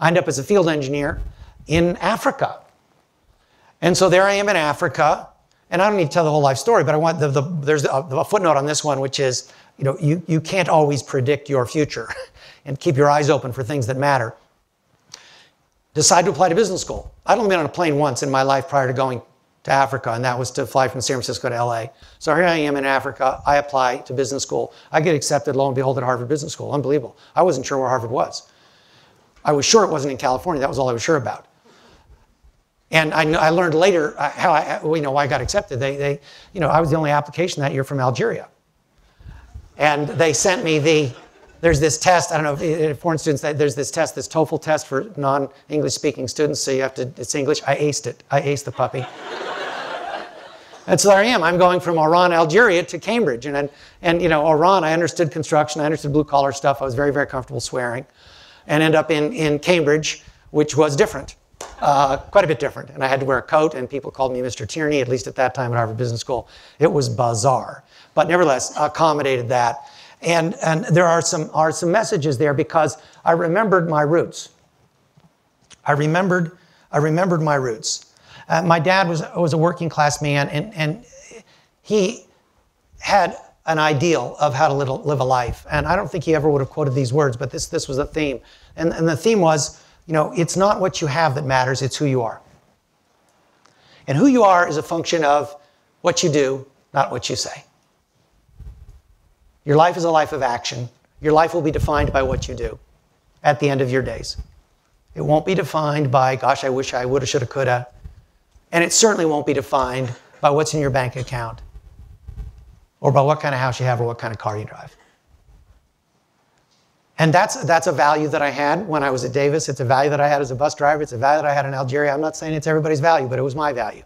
I end up as a field engineer in Africa. And so there I am in Africa, and I don't need to tell the whole life story, but I want the, the there's a, a footnote on this one, which is, you know, you, you can't always predict your future and keep your eyes open for things that matter. Decide to apply to business school. I'd only been on a plane once in my life prior to going to Africa, and that was to fly from San Francisco to LA. So here I am in Africa. I apply to business school. I get accepted, lo and behold, at Harvard Business School. Unbelievable. I wasn't sure where Harvard was. I was sure it wasn't in California. That was all I was sure about. And I, I learned later uh, how I, uh, you know, why I got accepted. They, they, you know, I was the only application that year from Algeria. And they sent me the, there's this test, I don't know if uh, uh, foreign students, there's this test, this TOEFL test for non-English speaking students. So you have to, it's English. I aced it. I aced the puppy. and so there I am. I'm going from Oran, Algeria to Cambridge. And, and, and you know, Oran, I understood construction. I understood blue collar stuff. I was very, very comfortable swearing. And end up in, in Cambridge, which was different uh, quite a bit different. And I had to wear a coat, and people called me Mr. Tierney, at least at that time at Harvard Business School. It was bizarre. But nevertheless, accommodated that. And, and there are some, are some messages there because I remembered my roots. I remembered, I remembered my roots. Uh, my dad was, was a working class man, and, and he had an ideal of how to live, a life. And I don't think he ever would have quoted these words, but this, this was a theme. And, and the theme was you know, it's not what you have that matters, it's who you are. And who you are is a function of what you do, not what you say. Your life is a life of action. Your life will be defined by what you do at the end of your days. It won't be defined by, gosh, I wish I woulda, shoulda, coulda. And it certainly won't be defined by what's in your bank account or by what kind of house you have or what kind of car you drive. And that's, that's a value that I had when I was at Davis. It's a value that I had as a bus driver. It's a value that I had in Algeria. I'm not saying it's everybody's value, but it was my value.